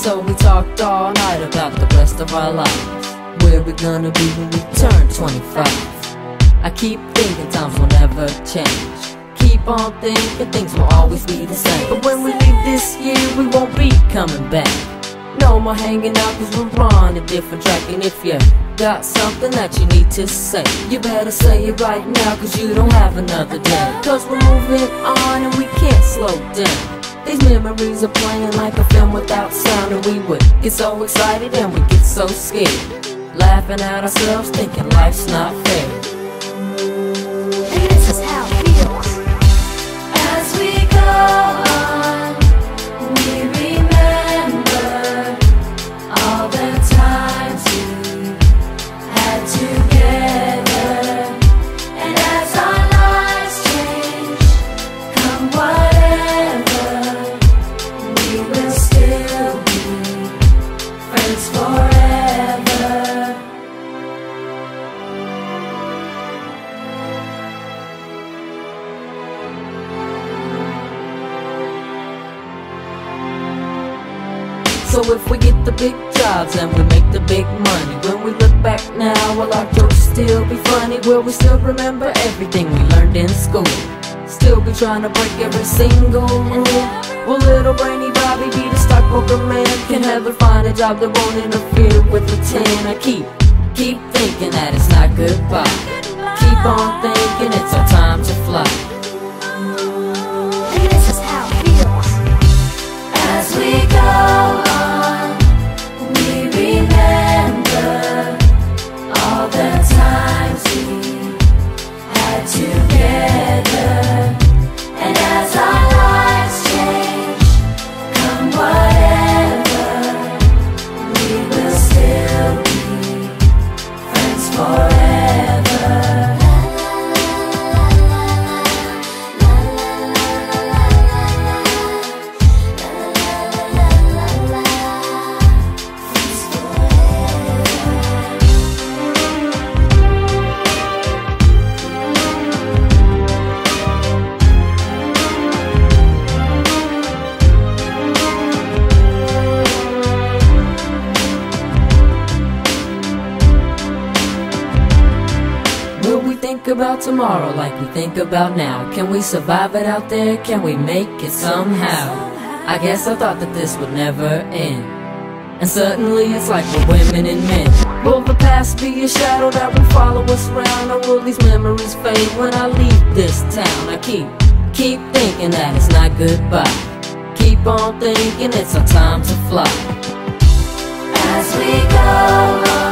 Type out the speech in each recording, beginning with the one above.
so we talked all night about the rest of our lives. Where we gonna be when we turn 25? I keep thinking times will never change. Keep on thinking things will always be the same. But when we leave this year, we won't be coming back. No more hanging out cause we're on a different track And if you got something that you need to say You better say it right now cause you don't have another day Cause we're moving on and we can't slow down These memories are playing like a film without sound And we would get so excited and we get so scared. Laughing at ourselves thinking life's not fair. This is how it feels. As we go So if we get the big jobs and we make the big money When we look back now, will our jokes still be funny? Will we still remember everything we learned in school? Still be trying to break every single rule Will little brainy Bobby be the stockbroker man? Can Heather find a job that won't interfere with the ten? I keep, keep thinking that it's not goodbye Keep on thinking it's our time to fly And This is how it feels As we go about tomorrow like we think about now? Can we survive it out there? Can we make it somehow? I guess I thought that this would never end. And suddenly it's like we're women and men. Will the past be a shadow that will follow us around? Or will these memories fade when I leave this town? I keep, keep thinking that it's not goodbye. Keep on thinking it's our time to fly. As we go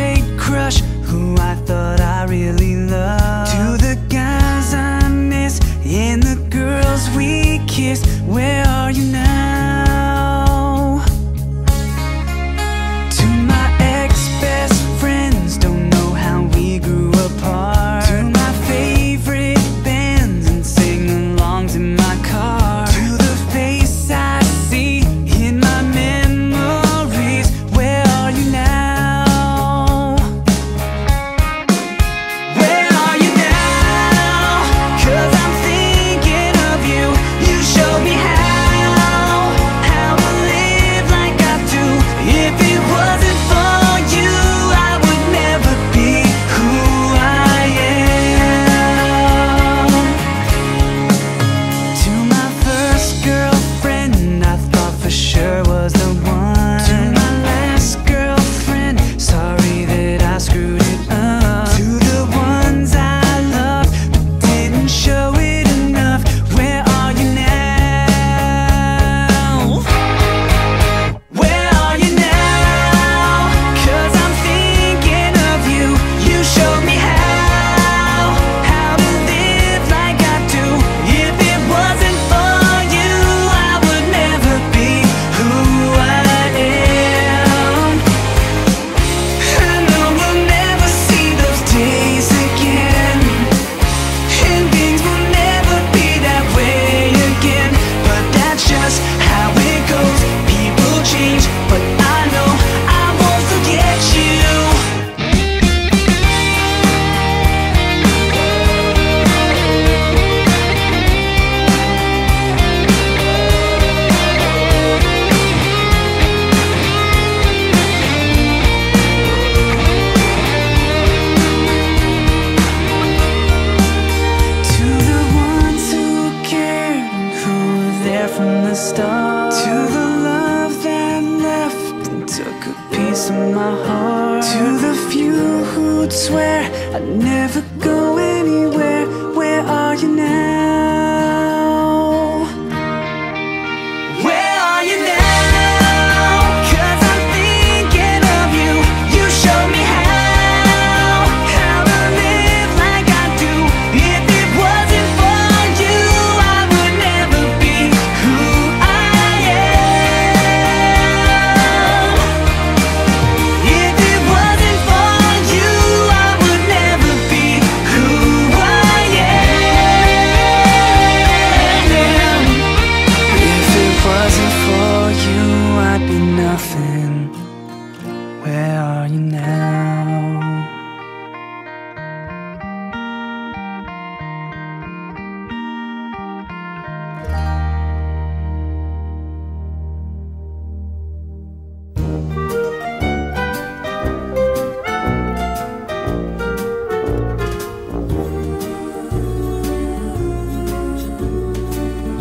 grade crush, Where are you now?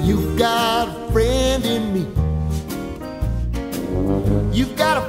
You've got a friend in me. You've got a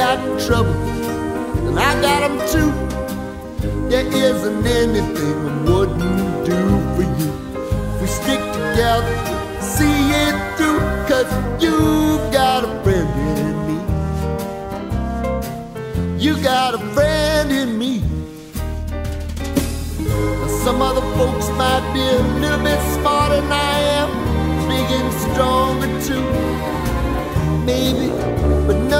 got trouble, and I got them too. There isn't anything I wouldn't do for you. We stick together, see it through, cause you got a friend in me. You got a friend in me. Some other folks might be a little bit smarter than I am, big and stronger too. Maybe, but will